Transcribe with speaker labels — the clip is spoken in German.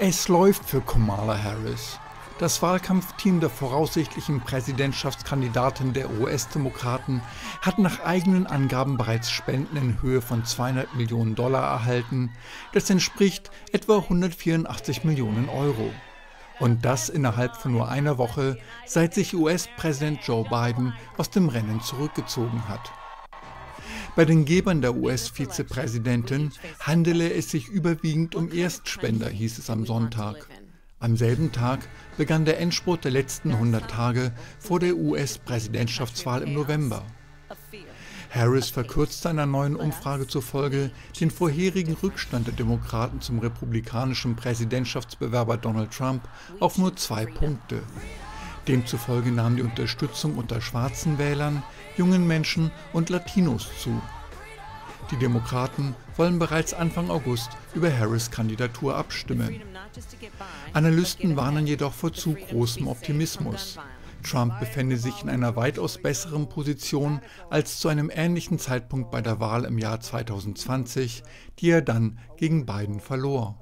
Speaker 1: Es läuft für Kamala Harris. Das Wahlkampfteam der voraussichtlichen Präsidentschaftskandidatin der US-Demokraten hat nach eigenen Angaben bereits Spenden in Höhe von 200 Millionen Dollar erhalten. Das entspricht etwa 184 Millionen Euro. Und das innerhalb von nur einer Woche, seit sich US-Präsident Joe Biden aus dem Rennen zurückgezogen hat. Bei den Gebern der US-Vizepräsidentin handele es sich überwiegend um Erstspender, hieß es am Sonntag. Am selben Tag begann der Endspurt der letzten 100 Tage vor der US-Präsidentschaftswahl im November. Harris verkürzte einer neuen Umfrage zufolge den vorherigen Rückstand der Demokraten zum republikanischen Präsidentschaftsbewerber Donald Trump auf nur zwei Punkte. Demzufolge nahm die Unterstützung unter schwarzen Wählern, jungen Menschen und Latinos zu. Die Demokraten wollen bereits Anfang August über Harris Kandidatur abstimmen. Analysten warnen jedoch vor zu großem Optimismus. Trump befände sich in einer weitaus besseren Position als zu einem ähnlichen Zeitpunkt bei der Wahl im Jahr 2020, die er dann gegen Biden verlor.